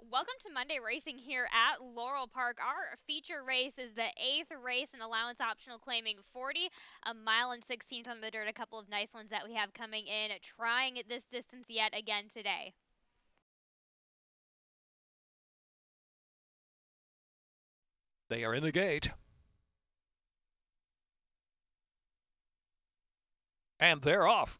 Welcome to Monday Racing here at Laurel Park. Our feature race is the eighth race and allowance optional claiming 40, a mile and 16th on the dirt. A couple of nice ones that we have coming in, trying this distance yet again today. They are in the gate. And they're off.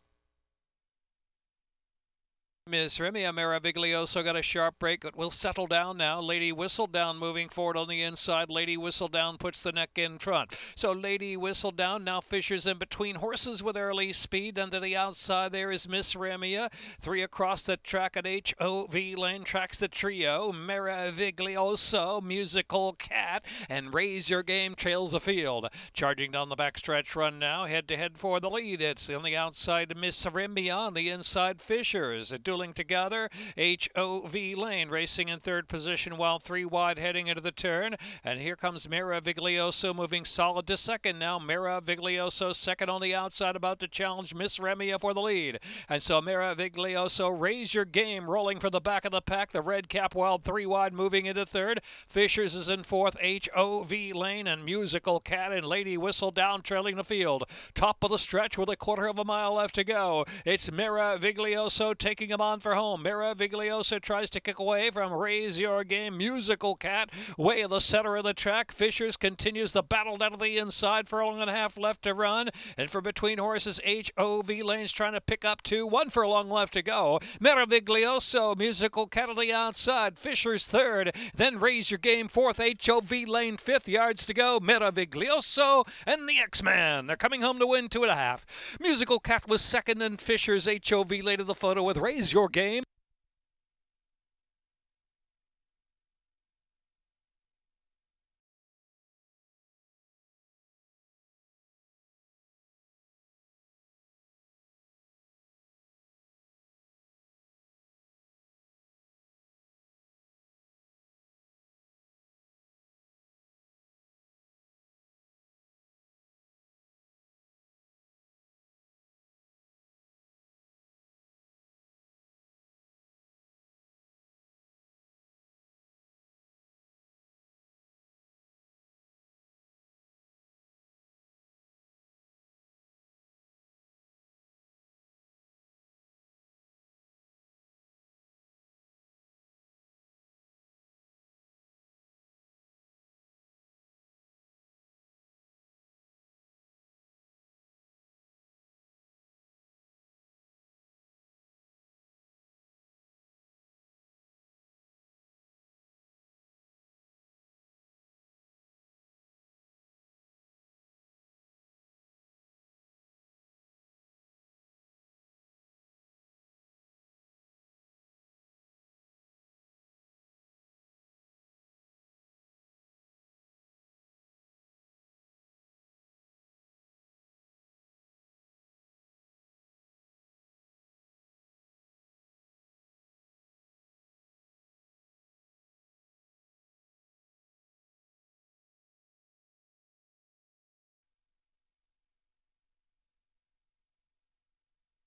Miss Remia Meraviglioso got a sharp break, but will settle down now. Lady Whistledown moving forward on the inside. Lady Whistledown puts the neck in front. So Lady Whistledown now Fisher's in between horses with early speed. And to the outside there is Miss Remia. Three across the track at HOV lane tracks the trio. Meraviglioso, Musical Cat, and Raise Your Game trails the field. Charging down the backstretch run now, head to head for the lead. It's on the outside to Miss Remia, on the inside Fisher's together. HOV Lane racing in third position while three wide heading into the turn. And here comes Meraviglioso moving solid to second now. Meraviglioso second on the outside about to challenge Miss Remia for the lead. And so Meraviglioso raise your game rolling for the back of the pack. The red cap wild three wide moving into third. Fishers is in fourth. HOV Lane and Musical Cat and Lady Whistledown trailing the field. Top of the stretch with a quarter of a mile left to go. It's Meraviglioso taking him on for home. Meraviglioso tries to kick away from Raise Your Game. Musical Cat way in the center of the track. Fishers continues the battle down to the inside. Furlong and a half left to run. And for between horses, HOV Lane's trying to pick up two. One furlong left to go. Meraviglioso, Musical Cat on the outside. Fishers third. Then Raise Your Game fourth. HOV Lane fifth. Yards to go. Meraviglioso and the X-Man. They're coming home to win two and a half. Musical Cat was second and Fishers HOV later the photo with Raise your game.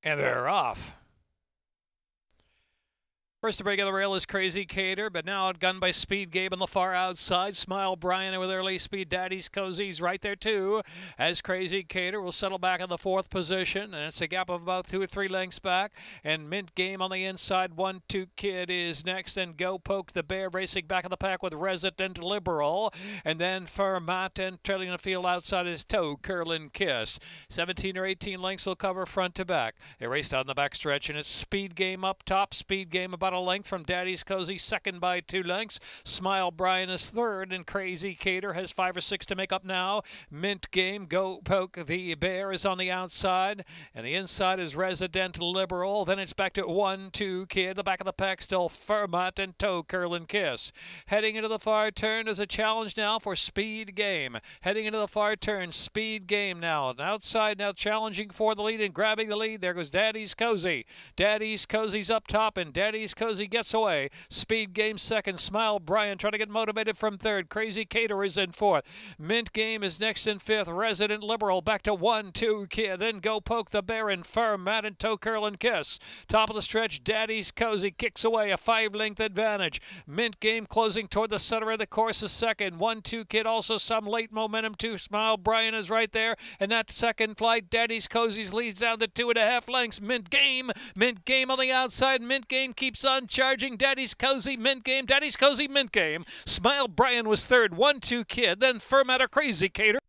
And they're off. First to break of the rail is Crazy Cater, but now outgunned by Speed Game on the far outside. Smile Brian with early speed. Daddy's Cozy's right there too. As Crazy Cater will settle back in the fourth position, and it's a gap of about two or three lengths back. And Mint Game on the inside. One Two Kid is next, and Go Poke the Bear racing back in the pack with Resident Liberal, and then Fermat and trailing the field outside is Toe Curlin Kiss. 17 or 18 lengths will cover front to back. They race down the back stretch, and it's Speed Game up top. Speed Game about a length from Daddy's Cozy, second by two lengths. Smile Brian is third, and Crazy Cater has five or six to make up now. Mint Game, Go Poke the Bear is on the outside, and the inside is Resident Liberal. Then it's back to one, two Kid. The back of the pack still Fermat and Toe Curlin Kiss. Heading into the far turn is a challenge now for Speed Game. Heading into the far turn, Speed Game now. Outside now challenging for the lead and grabbing the lead. There goes Daddy's Cozy. Daddy's Cozy's up top, and Daddy's Cozy gets away. Speed Game second. Smile Brian trying to get motivated from third. Crazy Cater is in fourth. Mint Game is next in fifth. Resident Liberal back to one, two, kid. Then go poke the bear and Fermat and Toe Curlin Kiss. Top of the stretch, Daddy's Cozy kicks away a five length advantage. Mint Game closing toward the center of the course is second. One, two, kid. Also some late momentum to Smile Brian is right there. And that second flight, Daddy's Cozy's leads down to two and a half lengths. Mint Game. Mint Game on the outside. Mint Game keeps on charging. Daddy's Cozy. Mint Game. Daddy's Cozy. Mint Game. Smile Brian was third. One, two, kid. Then Fermat a Crazy Cater.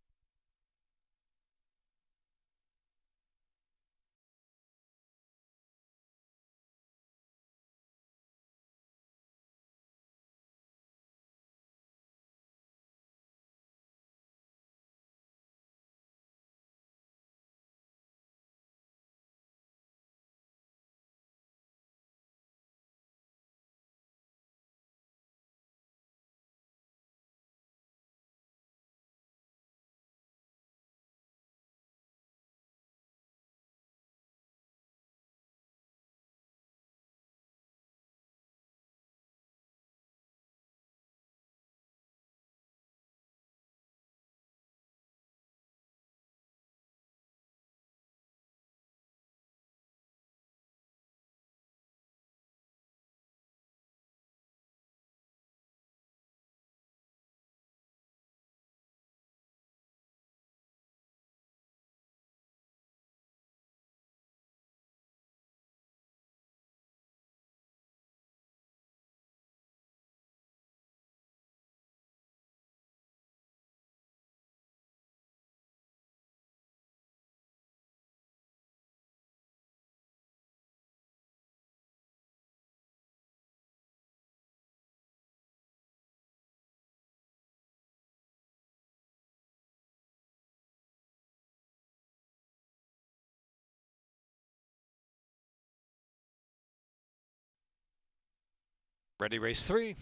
Ready, race three.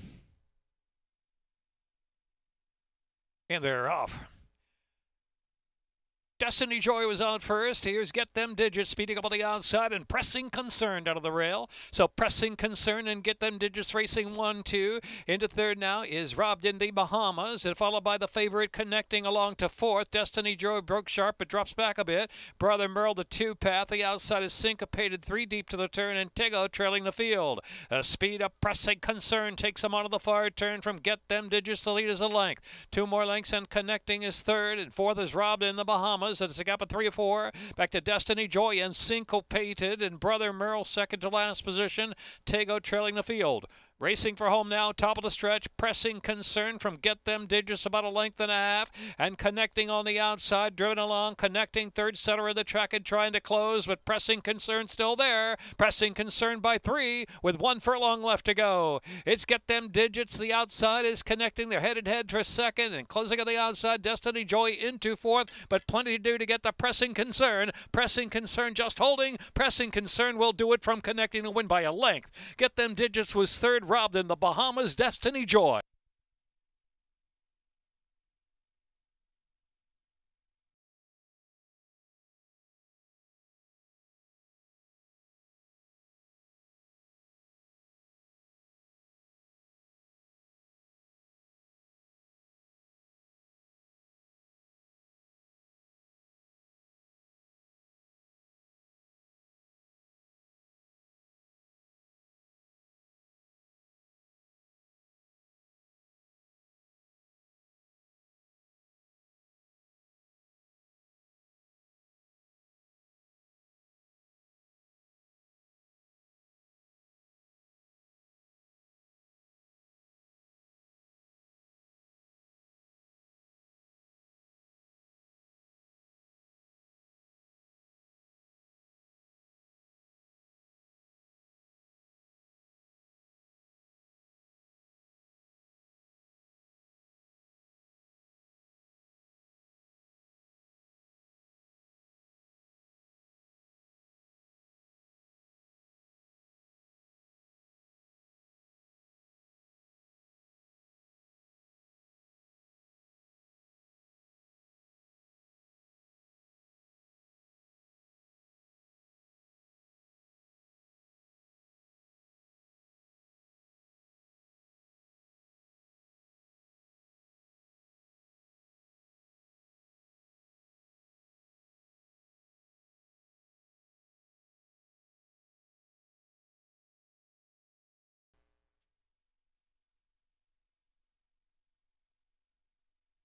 And they're off. Destiny Joy was on first. Here's Get Them Digits speeding up on the outside and Pressing Concern out of the rail. So Pressing Concern and Get Them Digits racing one, two. Into third now is Robbed in the Bahamas and followed by the favorite connecting along to fourth. Destiny Joy broke sharp but drops back a bit. Brother Merle the two path. The outside is syncopated three deep to the turn and Tego trailing the field. A speed up Pressing Concern takes them onto the far turn from Get Them Digits. The lead is a length. Two more lengths and connecting is third and fourth is Robbed in the Bahamas. It's a gap of three or four. Back to Destiny Joy and Syncopated and Brother Merle second to last position. Tego trailing the field. Racing for home now, top of the stretch, pressing concern from Get Them Digits about a length and a half, and connecting on the outside, driven along, connecting third center of the track and trying to close, but pressing concern still there. Pressing concern by three, with one furlong left to go. It's Get Them Digits, the outside is connecting, they're headed head for second, and closing on the outside, Destiny Joy into fourth, but plenty to do to get the pressing concern. Pressing concern just holding, pressing concern will do it from connecting to win by a length. Get Them Digits was third robbed in the Bahamas Destiny Joy.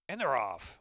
And they're off.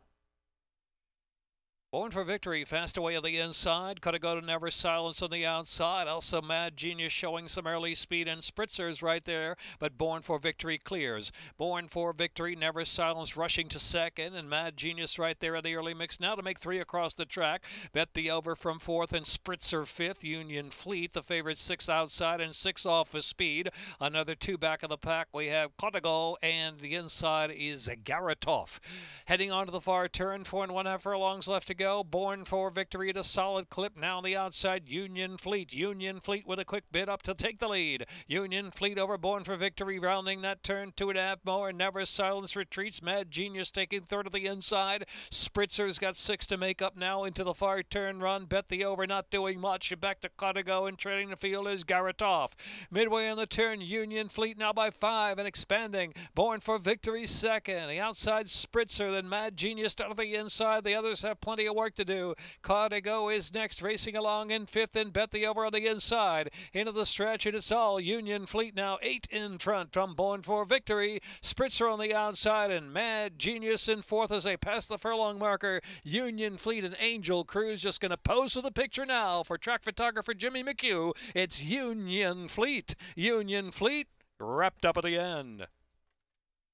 Born for victory, fast away on the inside. Could have go to Never Silence on the outside. Also, Mad Genius showing some early speed and spritzers right there. But Born for victory clears. Born for victory, Never Silence rushing to second. And Mad Genius right there in the early mix. Now to make three across the track. Bet the over from fourth and Spritzer fifth. Union Fleet, the favorite six outside and six off of speed. Another two back of the pack. We have Kotago and the inside is Garatov. Heading on to the far turn. Four and one half furlongs left to go Born for victory at a solid clip. Now on the outside, Union Fleet. Union Fleet with a quick bid up to take the lead. Union Fleet over Born for victory, rounding that turn two and a half more. Never Silence retreats. Mad Genius taking third of the inside. Spritzer's got six to make up now into the far turn run. Bet the over, not doing much. Back to Cotago and treading the field is Garatov. Midway on the turn, Union Fleet now by five and expanding. Born for victory second. The outside Spritzer, then Mad Genius out of the inside. The others have plenty of of work to do. Cardigo is next, racing along in fifth, and bet the over on the inside. Into the stretch, and it's all Union Fleet now eight in front from Born for Victory. Spritzer on the outside, and Mad Genius in fourth as they pass the furlong marker. Union Fleet and Angel Cruz just going to pose for the picture now for track photographer Jimmy McCue. It's Union Fleet. Union Fleet wrapped up at the end.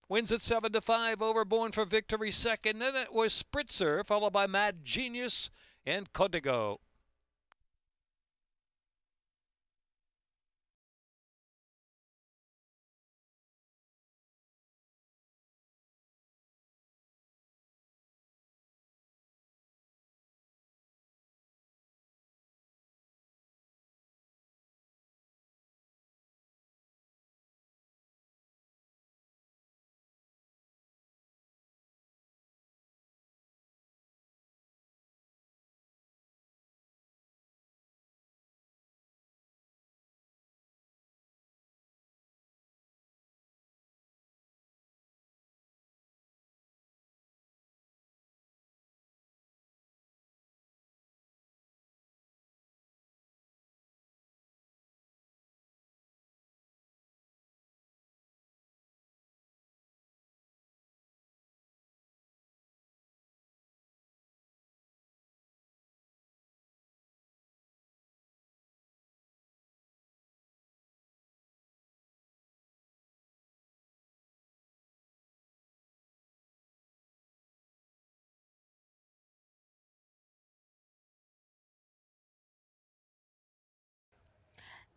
Wins at 7 to 5 over Born for Victory second. Then it was Spritzer, followed by Mad Genius and Codigo.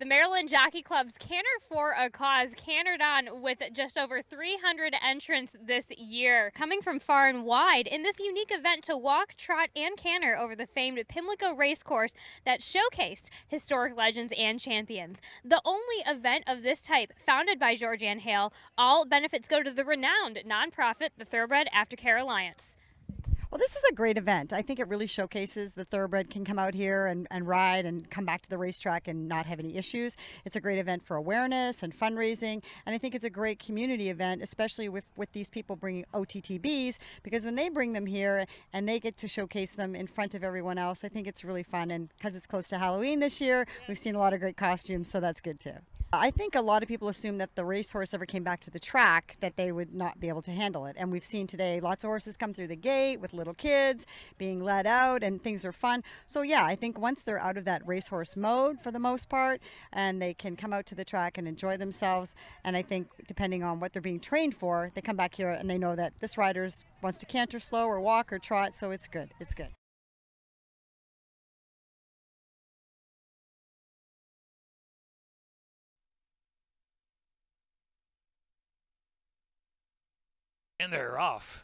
The Maryland Jockey Club's Canter for a Cause cantered on with just over 300 entrants this year, coming from far and wide in this unique event to walk, trot, and canter over the famed Pimlico Racecourse that showcased historic legends and champions. The only event of this type founded by Georgianne Hale, all benefits go to the renowned nonprofit, the Thoroughbred Aftercare Alliance. Well, this is a great event. I think it really showcases the thoroughbred can come out here and, and ride and come back to the racetrack and not have any issues. It's a great event for awareness and fundraising, and I think it's a great community event, especially with, with these people bringing OTTBs, because when they bring them here and they get to showcase them in front of everyone else, I think it's really fun. And because it's close to Halloween this year, we've seen a lot of great costumes, so that's good too. I think a lot of people assume that the racehorse ever came back to the track that they would not be able to handle it. And we've seen today lots of horses come through the gate with little kids being let out and things are fun. So yeah, I think once they're out of that racehorse mode for the most part and they can come out to the track and enjoy themselves and I think depending on what they're being trained for, they come back here and they know that this rider wants to canter slow or walk or trot, so it's good. It's good. And they're off.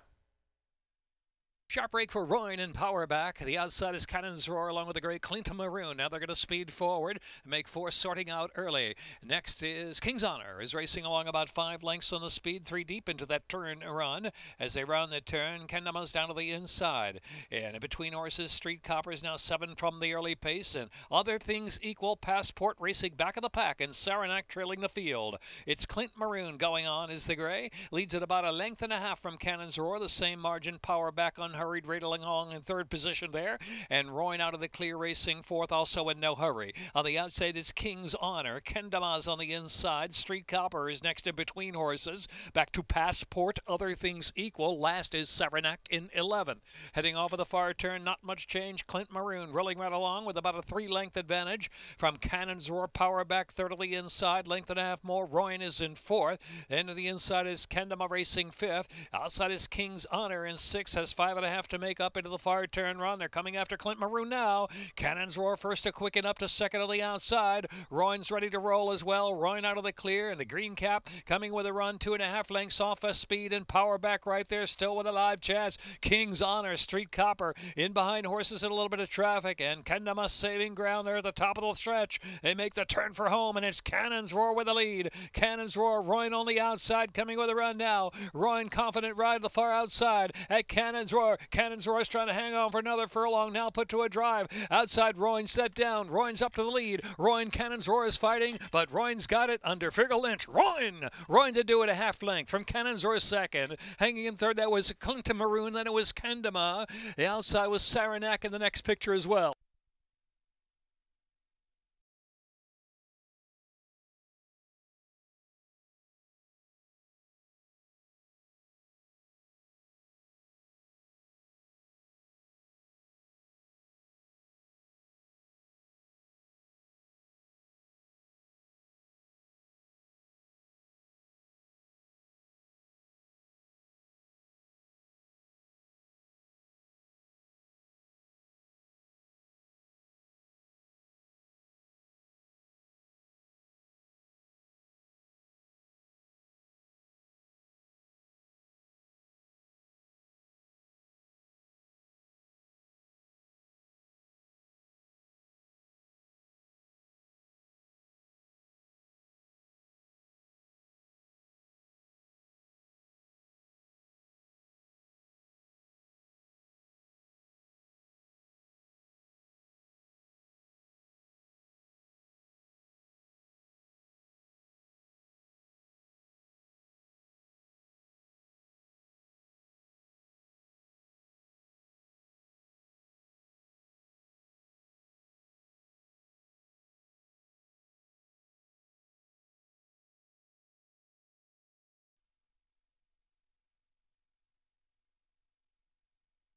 Sharp break for Royne and power back. The outside is Cannon's Roar along with the great Clinton Maroon. Now they're going to speed forward and make four sorting out early. Next is King's Honor is racing along about five lengths on the speed, three deep into that turn run. As they round the turn, Kendama's down to the inside. And between horses, Street Coppers now seven from the early pace. And other things equal, Passport racing back of the pack and Saranac trailing the field. It's Clint Maroon going on as the gray. Leads at about a length and a half from Cannon's Roar. The same margin power back on her hurried right along in third position there. And Royan out of the clear racing fourth, also in no hurry. On the outside is King's Honor. Kendama's on the inside. Street Copper is next in between horses. Back to Passport, other things equal. Last is Saranac in 11th. Heading off of the far turn, not much change. Clint Maroon rolling right along with about a three length advantage from Cannon's Roar Power back third of the inside. Length and a half more. Royan is in fourth. Then to the inside is Kendama racing fifth. Outside is King's Honor in sixth. Has five and a half to make up into the far turn run. They're coming after Clint Maroon now. Cannon's Roar first to quicken up to second on the outside. Royan's ready to roll as well. Royan out of the clear and the green cap coming with a run two and a half lengths off a speed and power back right there still with a live chance. King's Honor, Street Copper in behind horses in a little bit of traffic and Kendama saving ground there at the top of the stretch. They make the turn for home and it's Cannon's Roar with the lead. Cannon's Roar, Royan on the outside coming with a run now. Royan confident ride the far outside at Cannon's Roar. Cannon's is trying to hang on for another furlong now put to a drive. Outside Royan set down. Royan's up to the lead. Royan Cannon's is fighting, but Royan's got it under Feargal Lynch. Royan! Royan to do it a half length from Cannon's Roar second. Hanging in third, that was Clinton Maroon, then it was Kendama. The outside was Saranac in the next picture as well.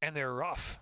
And they're off.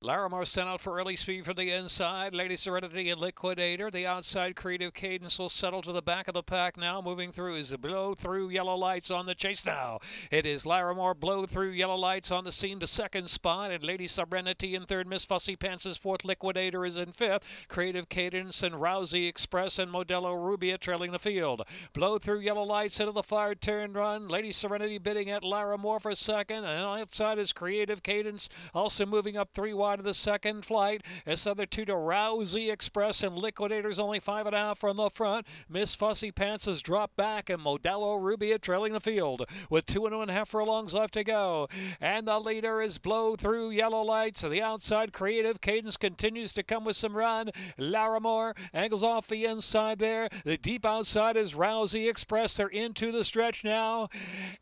Larimore sent out for early speed from the inside. Lady Serenity and Liquidator. The outside Creative Cadence will settle to the back of the pack now. Moving through is Blow Through Yellow Lights on the chase now. It is Larimore Blow Through Yellow Lights on the scene, the second spot. And Lady Serenity in third. Miss Fussy Pants is fourth. Liquidator is in fifth. Creative Cadence and Rousey Express and Modelo Rubia trailing the field. Blow Through Yellow Lights into the far turn run. Lady Serenity bidding at Larimore for second. And outside is Creative Cadence also moving up three wide of the second flight. It's other two to Rousey Express and Liquidators only five and a half from the front. Miss Fussy Pants has dropped back and Modelo Rubia trailing the field with two and one half furlongs left to go. And the leader is Blow Through Yellow Lights. The outside Creative Cadence continues to come with some run. Larimore angles off the inside there. The deep outside is Rousey Express. They're into the stretch now.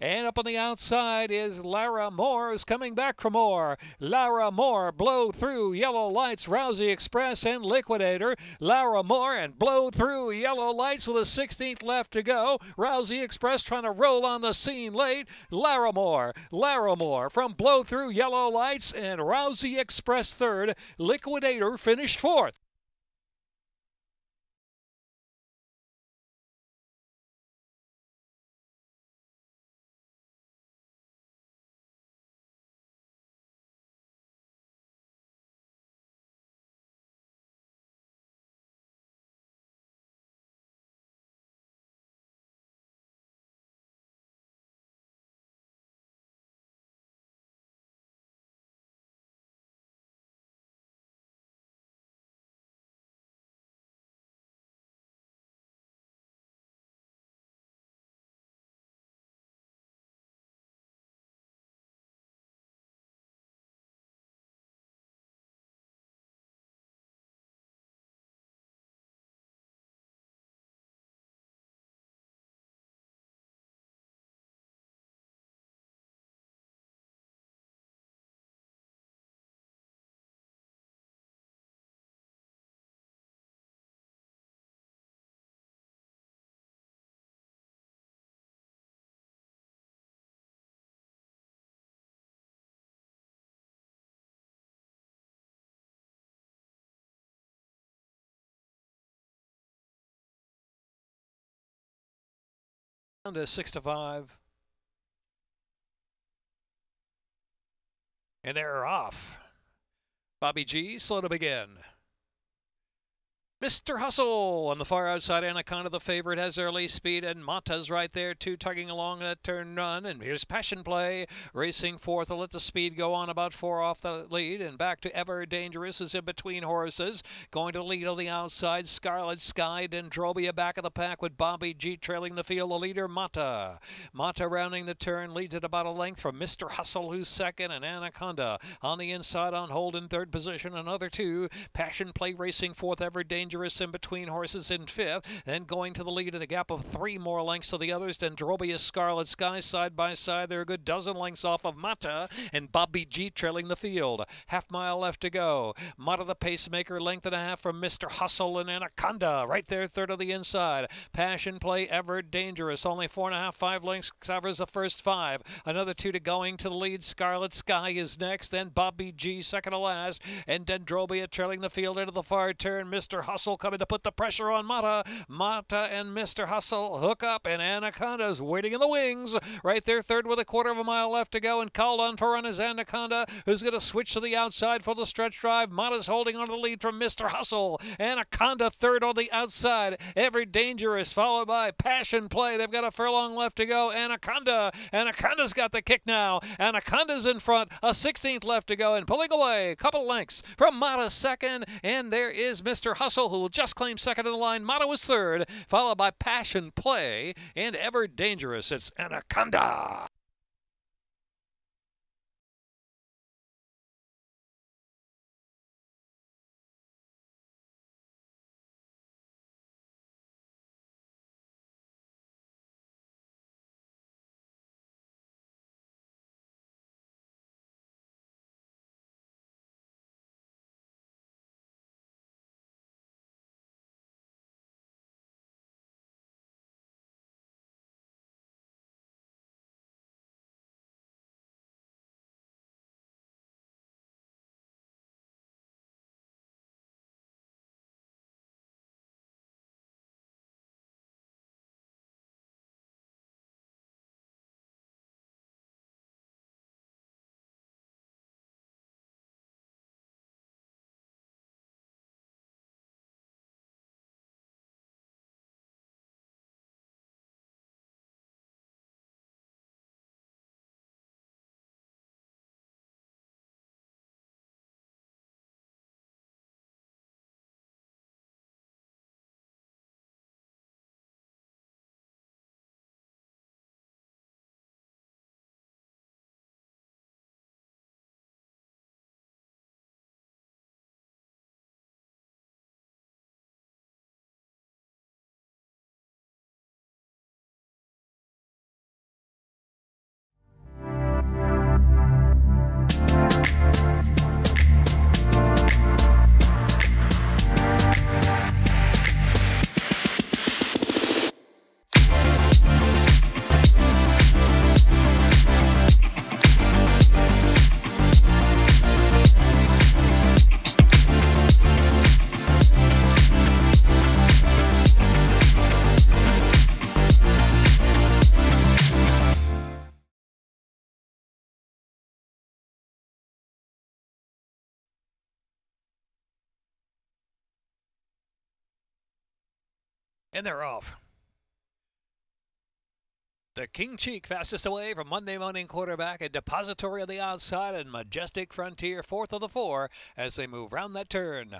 And up on the outside is Larimore is coming back for more. Lara Moore blow through yellow lights, Rousey Express and Liquidator. Larimore and blow through yellow lights with a 16th left to go. Rousey Express trying to roll on the scene late. Larimore, Larimore from blow through yellow lights and Rousey Express third. Liquidator finished fourth. Down to six to five. And they're off. Bobby G, slow to begin. Mr. Hustle on the far outside. Anaconda, the favorite, has early speed, and Mata's right there too, tugging along that turn run. And here's Passion Play racing fourth. Will let the speed go on about four off the lead, and back to Ever Dangerous is in between horses. Going to lead on the outside. Scarlet Sky, Dendrobia back of the pack with Bobby G trailing the field. The leader Mata. Mata rounding the turn leads at about a length from Mr. Hustle, who's second, and Anaconda on the inside on hold in third position. Another two. Passion Play racing fourth. Ever Dangerous dangerous in between horses in fifth. Then going to the lead at a gap of three more lengths to the others. Dendrobius Scarlet Sky side by side. They're a good dozen lengths off of Mata and Bobby G trailing the field. Half mile left to go. Mata the pacemaker, length and a half from Mr. Hustle and Anaconda. Right there, third of the inside. Passion Play ever dangerous. Only four and a half, five lengths covers the first five. Another two to going to the lead. Scarlet Sky is next. Then Bobby G second to last. And Dendrobia trailing the field into the far turn. Mr. Hustle Hustle coming to put the pressure on Mata. Mata and Mr. Hustle hook up, and Anaconda's waiting in the wings. Right there, third with a quarter of a mile left to go, and called on for run is Anaconda, who's going to switch to the outside for the stretch drive. Mata's holding on to the lead from Mr. Hustle. Anaconda third on the outside. Ever Dangerous followed by Passion Play. They've got a furlong left to go. Anaconda. Anaconda's got the kick now. Anaconda's in front. A 16th left to go and pulling away. A couple lengths from Mata second. And there is Mr. Hustle who will just claim second in the line. Mata is third, followed by Passion Play and Ever Dangerous. It's Anaconda. And they're off. The King Cheek fastest away from Monday morning quarterback and depository on the outside and Majestic Frontier fourth of the four as they move round that turn.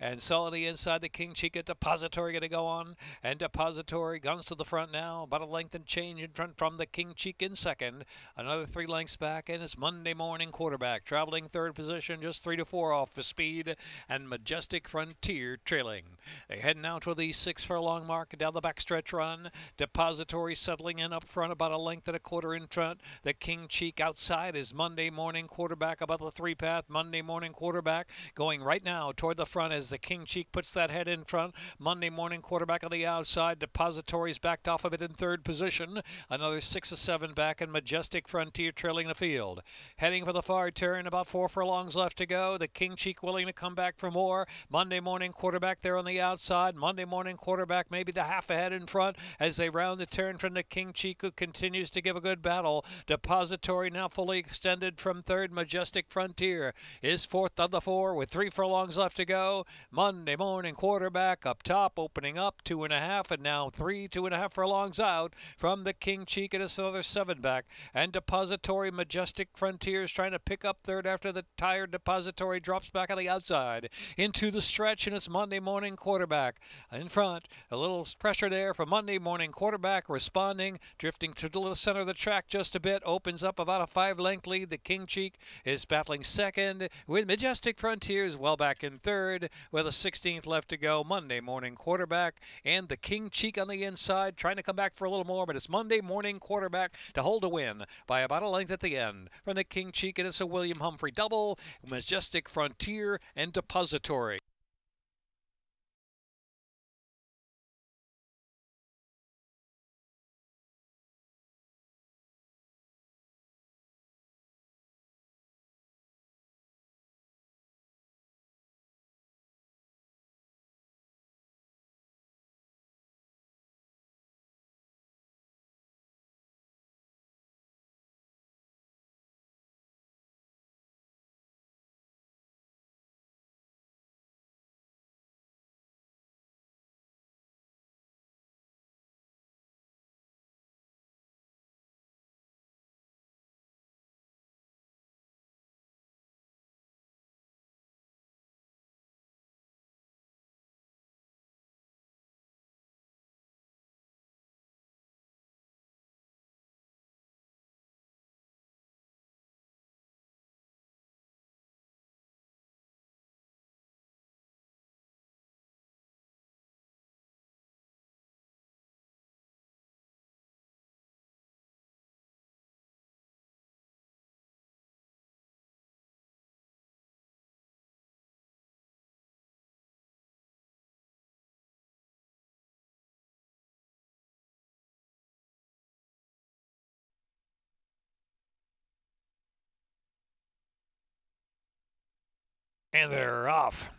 And solidly inside the King Chica Depository going to go on. And Depository guns to the front now. About a length and change in front from the King Cheek in second. Another three lengths back. And it's Monday morning quarterback. Traveling third position, just three to four off for speed. And Majestic Frontier trailing. They head now to the six furlong mark down the backstretch run. Depository settling in up front about a length and a quarter in front. The King Cheek outside is Monday morning quarterback about the three path. Monday morning quarterback going right now toward the front as the King Cheek puts that head in front. Monday morning quarterback on the outside. Depositories backed off of it in third position. Another six or seven back and Majestic Frontier trailing the field. Heading for the far turn, about four furlongs left to go. The King Cheek willing to come back for more. Monday morning quarterback there on the outside. Monday morning quarterback maybe the half ahead in front as they round the turn from the King Cheek who continues to give a good battle. Depository now fully extended from third. Majestic Frontier is fourth of the four with three furlongs left to go. Monday morning quarterback up top, opening up two and a half, and now three, two and a half furlongs out from the King Cheek. And it's another seven back. And Depository Majestic Frontiers trying to pick up third after the tired Depository drops back on the outside into the stretch, and it's Monday morning quarterback in front. A little pressure there for Monday morning quarterback responding, drifting to the center of the track just a bit, opens up about a five length lead. The King Cheek is battling second with Majestic Frontiers well back in third with a 16th left to go. Monday morning quarterback and the King Cheek on the inside trying to come back for a little more, but it's Monday morning quarterback to hold a win by about a length at the end from the King Cheek. And it's a William Humphrey double, Majestic Frontier and Depository. And they're off.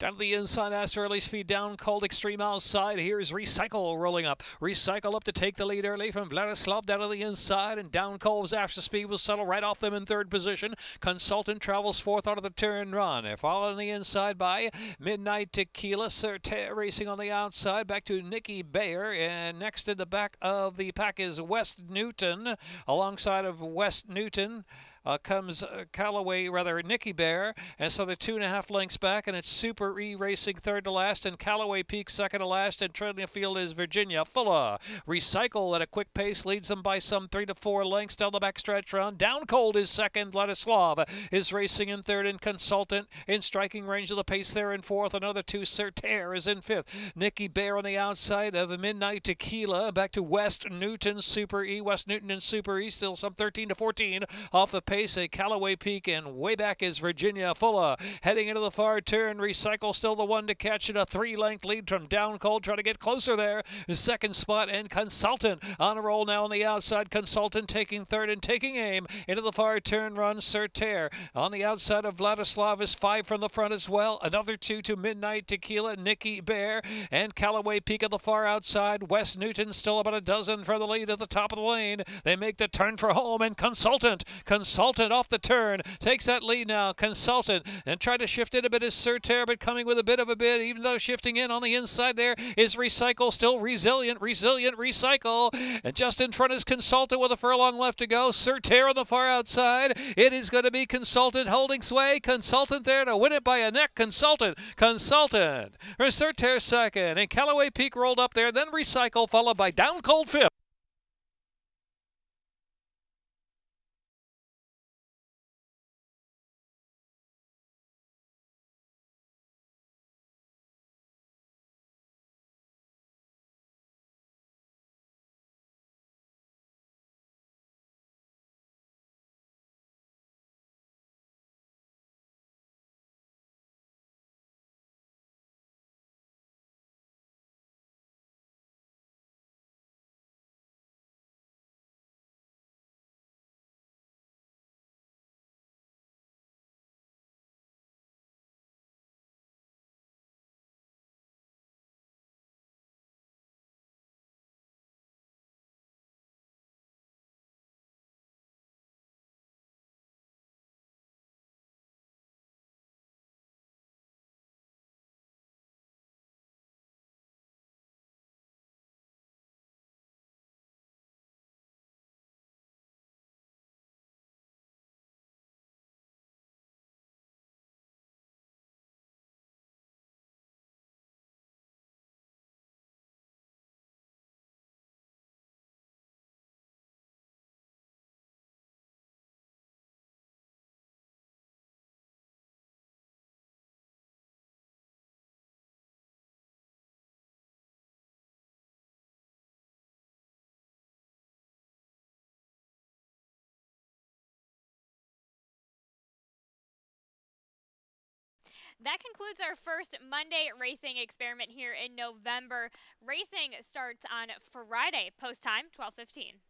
Down to the inside, as early speed down, cold extreme outside. Here's Recycle rolling up. Recycle up to take the lead early from Vladislav down to the inside, and down Cole's after speed will settle right off them in third position. Consultant travels fourth out of the turn run. They're following the inside by Midnight Tequila. Certain racing on the outside, back to Nikki Bayer, and next in the back of the pack is West Newton, alongside of West Newton uh, comes uh, Callaway, rather Nicky Bear, and so they're two and a half lengths back, and it's Super E Racing third to last, and Callaway Peak second to last, and trailing field is Virginia Fulla. Recycle at a quick pace leads them by some three to four lengths down the backstretch run. Down Cold is second. Vladislav is racing in third, and Consultant in striking range of the pace there in fourth. Another two. Certer is in fifth. Nicky Bear on the outside of Midnight Tequila. Back to West Newton Super E. West Newton and Super E still some 13 to 14 off the pace at Callaway Peak, and way back is Virginia Fulla. Heading into the far turn, Recycle still the one to catch it. A three-length lead from Down Cold, trying to get closer there. Second spot, and Consultant on a roll now on the outside. Consultant taking third and taking aim into the far turn run. Certer on the outside of Vladislav is five from the front as well. Another two to Midnight Tequila, Nikki Bear, and Callaway Peak at the far outside. West Newton still about a dozen for the lead at the top of the lane. They make the turn for home, and Consultant, Consultant off the turn takes that lead now. Consultant and try to shift it a bit is Certer, but coming with a bit of a bit, even though shifting in on the inside there is Recycle, still resilient, resilient, Recycle. And just in front is Consultant with a furlong left to go. Sir Certer on the far outside. It is going to be Consultant holding sway. Consultant there to win it by a neck. Consultant, Consultant. Certer second, and Callaway Peak rolled up there. Then Recycle followed by Down Cold fifth. That concludes our first Monday racing experiment here in November. Racing starts on Friday, post time 12:15.